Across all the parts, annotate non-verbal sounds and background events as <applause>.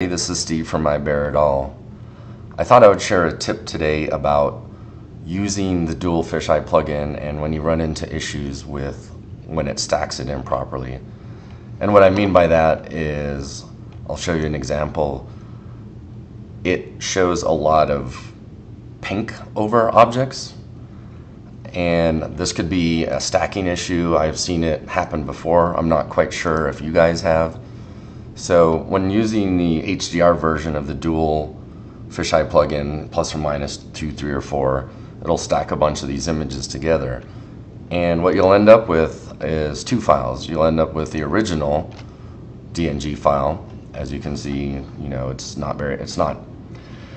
Hey, this is Steve from My Bare It All. I thought I would share a tip today about using the dual fisheye plugin and when you run into issues with when it stacks it improperly. And what I mean by that is, I'll show you an example. It shows a lot of pink over objects and this could be a stacking issue. I've seen it happen before. I'm not quite sure if you guys have. So when using the HDR version of the dual fisheye plugin, plus or minus two, three, or four, it'll stack a bunch of these images together. And what you'll end up with is two files. You'll end up with the original DNG file. As you can see, you know, it's not very, it's not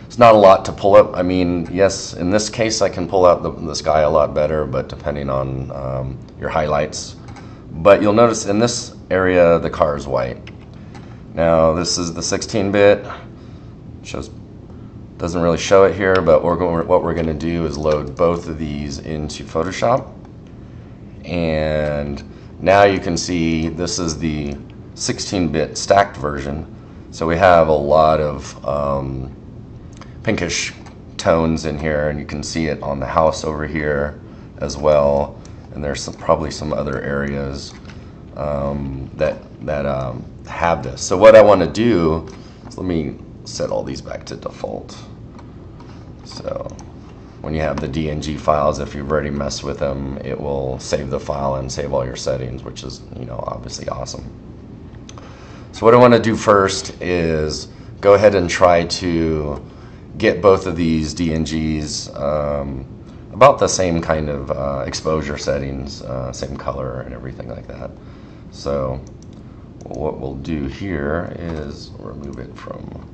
it's not a lot to pull up. I mean, yes, in this case I can pull out the, the sky a lot better, but depending on um, your highlights. But you'll notice in this area the car is white. Now this is the 16-bit. Shows doesn't really show it here, but we're going, what we're going to do is load both of these into Photoshop. And now you can see this is the 16-bit stacked version. So we have a lot of um, pinkish tones in here and you can see it on the house over here as well and there's some, probably some other areas um, that that um, have this. So what I want to do is let me set all these back to default. So when you have the DNG files if you've already messed with them it will save the file and save all your settings which is you know obviously awesome. So what I want to do first is go ahead and try to get both of these DNGs um, about the same kind of uh, exposure settings, uh, same color and everything like that. So what we'll do here is remove it from,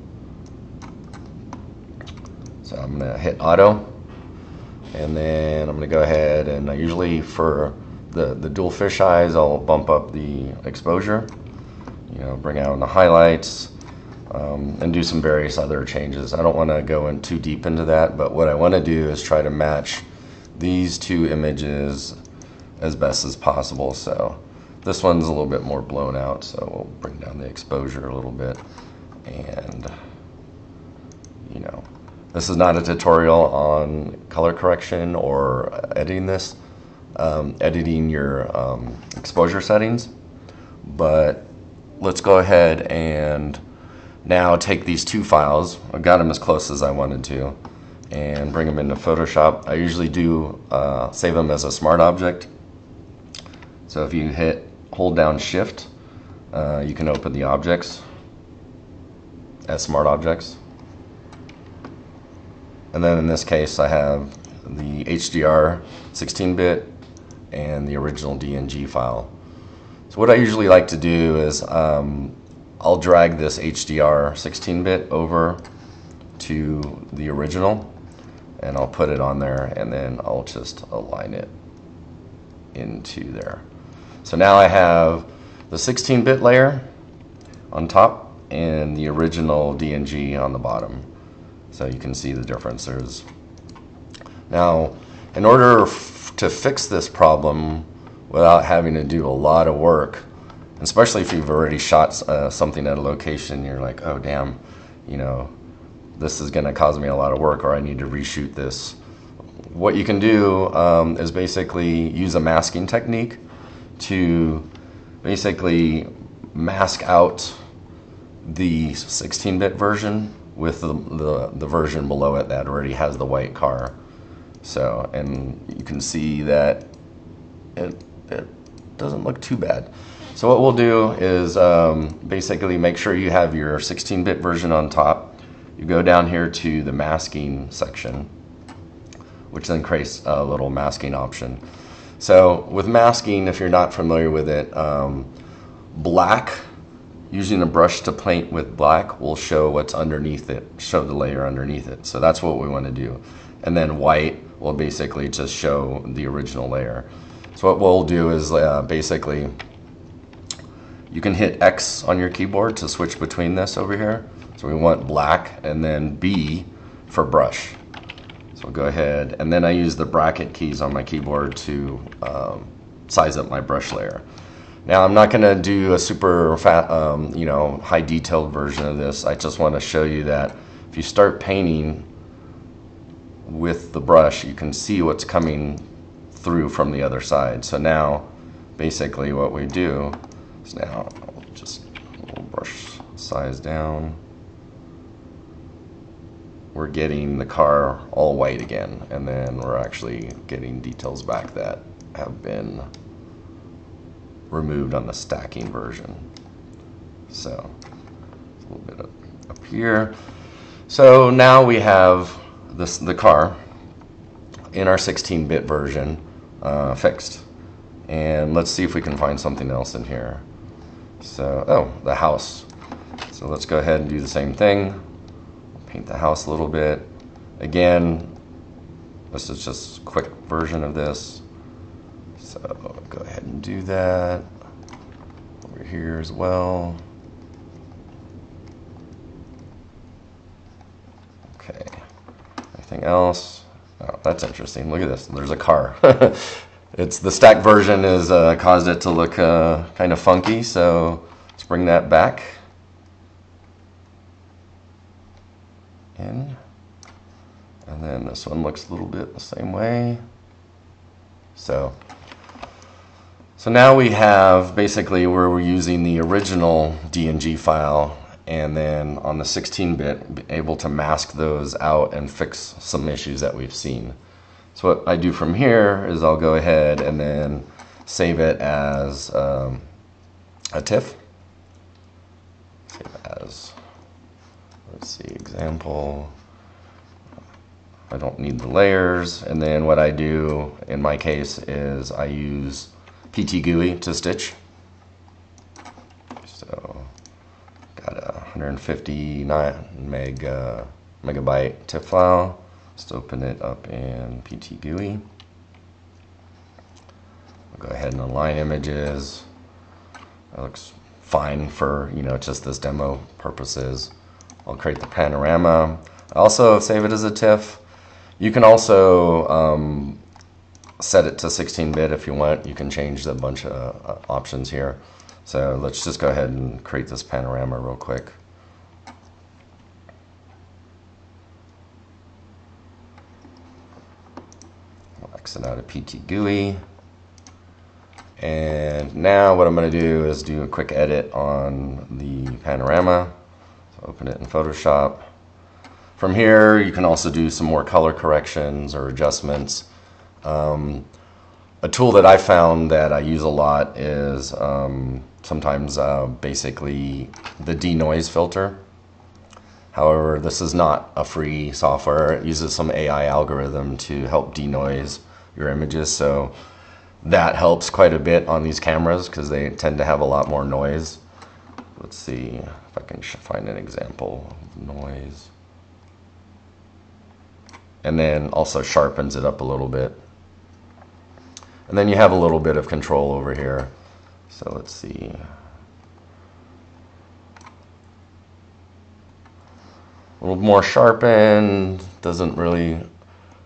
so I'm gonna hit auto and then I'm gonna go ahead and usually for the, the dual fish eyes, I'll bump up the exposure, you know, bring out the highlights, um, and do some various other changes. I don't want to go in too deep into that, but what I want to do is try to match these two images as best as possible. So this one's a little bit more blown out, so we'll bring down the exposure a little bit. And, you know, this is not a tutorial on color correction or editing this, um, editing your um, exposure settings, but let's go ahead and now take these two files, I got them as close as I wanted to, and bring them into Photoshop. I usually do uh, save them as a smart object. So if you hit, hold down shift, uh, you can open the objects as smart objects. And then in this case I have the HDR 16-bit and the original DNG file. So what I usually like to do is um, I'll drag this HDR 16-bit over to the original and I'll put it on there and then I'll just align it into there. So now I have the 16-bit layer on top and the original DNG on the bottom. So you can see the difference. There's now, in order to fix this problem without having to do a lot of work, especially if you've already shot uh, something at a location you're like oh damn you know this is going to cause me a lot of work or I need to reshoot this what you can do um, is basically use a masking technique to basically mask out the 16-bit version with the, the, the, version below it that already has the white car. So, and you can see that it, it doesn't look too bad. So what we'll do is um, basically make sure you have your 16-bit version on top. You go down here to the masking section, which then creates a little masking option. So with masking, if you're not familiar with it, um, black, using a brush to paint with black will show what's underneath it, show the layer underneath it. So that's what we want to do. And then white will basically just show the original layer. So what we'll do is uh, basically you can hit X on your keyboard to switch between this over here. So we want black and then B for brush. So we'll go ahead and then I use the bracket keys on my keyboard to um, size up my brush layer. Now I'm not going to do a super fat, um, you know, high detailed version of this. I just want to show you that if you start painting with the brush, you can see what's coming through from the other side. So now, basically what we do is now, I'll just brush size down. We're getting the car all white again, and then we're actually getting details back that have been removed on the stacking version. So a little bit up, here. So now we have this the car in our 16-bit version uh, fixed. And let's see if we can find something else in here. So, oh, the house. So let's go ahead and do the same thing. Paint the house a little bit. Again, this is just a quick version of this. So go ahead and do that over here as well. Okay, anything else? Oh, that's interesting. Look at this. There's a car. <laughs> it's the stack version has uh, caused it to look uh, kind of funky, so let's bring that back. In. And then this one looks a little bit the same way. So so now we have basically where we're using the original DNG file and then on the 16-bit able to mask those out and fix some issues that we've seen. So what I do from here is I'll go ahead and then save it as um, a TIFF. Save as, let's see, example. I don't need the layers. And then what I do in my case is I use PT GUI to stitch. So got a 159 meg uh, megabyte TIFF file. Let's open it up in PT GUI. I'll go ahead and align images. That looks fine for you know just this demo purposes. I'll create the panorama. I also save it as a TIFF. You can also um, set it to 16-bit if you want. You can change a bunch of uh, options here. So let's just go ahead and create this panorama real quick. I'll exit out of PT GUI. And now what I'm going to do is do a quick edit on the panorama. Open it in Photoshop. From here, you can also do some more color corrections or adjustments. Um, a tool that I found that I use a lot is um, sometimes uh, basically the denoise filter. However, this is not a free software. It uses some AI algorithm to help denoise your images. So that helps quite a bit on these cameras because they tend to have a lot more noise. Let's see if I can find an example of noise. And then also sharpens it up a little bit. And then you have a little bit of control over here. So let's see. A little more sharpened, doesn't really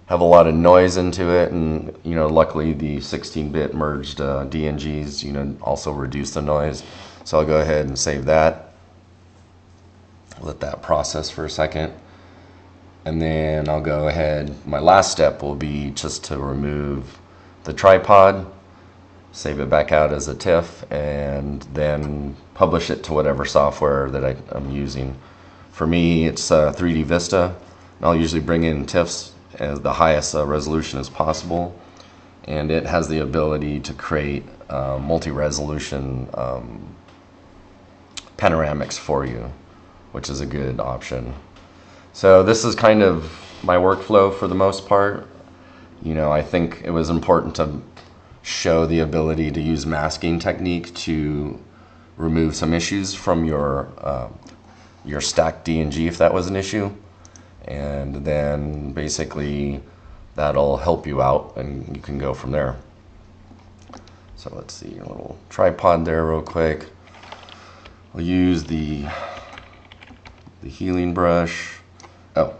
have a lot of noise into it. And, you know, luckily the 16-bit merged uh, DNGs, you know, also reduce the noise. So I'll go ahead and save that. Let that process for a second. And then I'll go ahead, my last step will be just to remove the tripod, save it back out as a TIFF, and then publish it to whatever software that I, am using. For me, it's uh, 3D Vista. And I'll usually bring in TIFFs as the highest uh, resolution as possible. And it has the ability to create uh, multi-resolution um, panoramics for you, which is a good option. So this is kind of my workflow for the most part you know, I think it was important to show the ability to use masking technique to remove some issues from your uh, your stack DNG if that was an issue, and then basically that'll help you out and you can go from there. So let's see a little tripod there real quick. We'll use the the healing brush. Oh,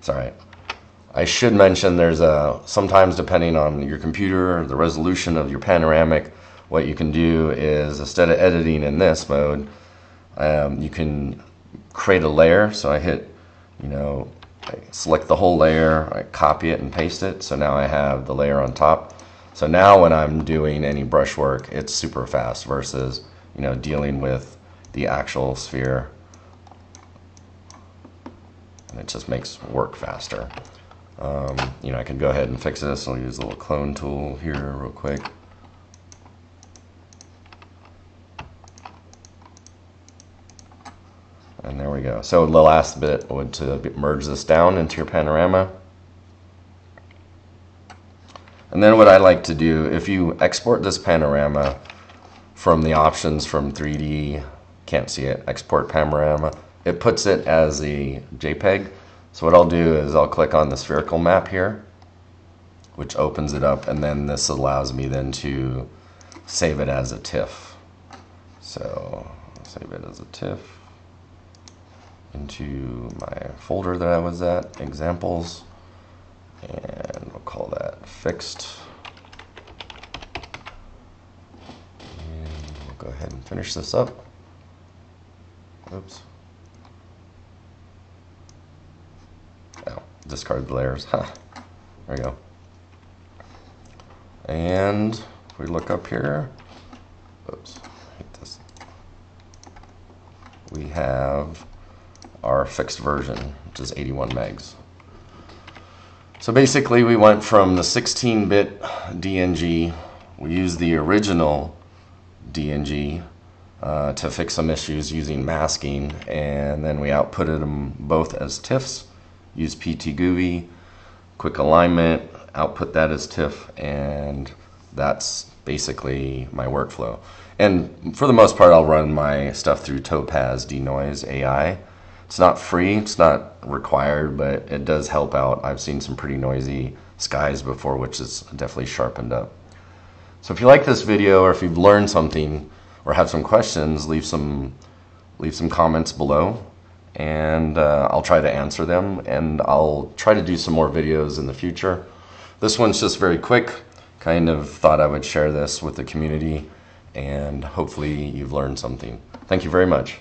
sorry. I should mention there's a sometimes depending on your computer, the resolution of your panoramic what you can do is instead of editing in this mode, um, you can create a layer. So I hit, you know, I select the whole layer, I copy it and paste it. So now I have the layer on top. So now when I'm doing any brush work, it's super fast versus, you know, dealing with the actual sphere. And it just makes work faster. Um, you know, I could go ahead and fix this. I'll use the little clone tool here real quick. And there we go. So the last bit would to merge this down into your panorama. And then what I like to do, if you export this panorama from the options from 3D, can't see it, export panorama, it puts it as a JPEG. So what I'll do is I'll click on the spherical map here, which opens it up, and then this allows me then to save it as a TIFF. So I'll save it as a TIFF into my folder that I was at, examples, and we'll call that fixed. And we'll go ahead and finish this up. Oops. Oh, discard the layers. Huh. There we go. And if we look up here, oops, hit this. We have our fixed version, which is 81 megs. So basically we went from the 16-bit DNG, we used the original DNG uh, to fix some issues using masking, and then we outputted them both as TIFFs, used PTGUI, quick alignment, output that as TIFF, and that's basically my workflow. And for the most part, I'll run my stuff through Topaz Denoise AI. It's not free, it's not required, but it does help out. I've seen some pretty noisy skies before, which is definitely sharpened up. So if you like this video or if you've learned something or have some questions, leave some leave some comments below and uh, I'll try to answer them and I'll try to do some more videos in the future. This one's just very quick. Kind of thought I would share this with the community and hopefully you've learned something. Thank you very much.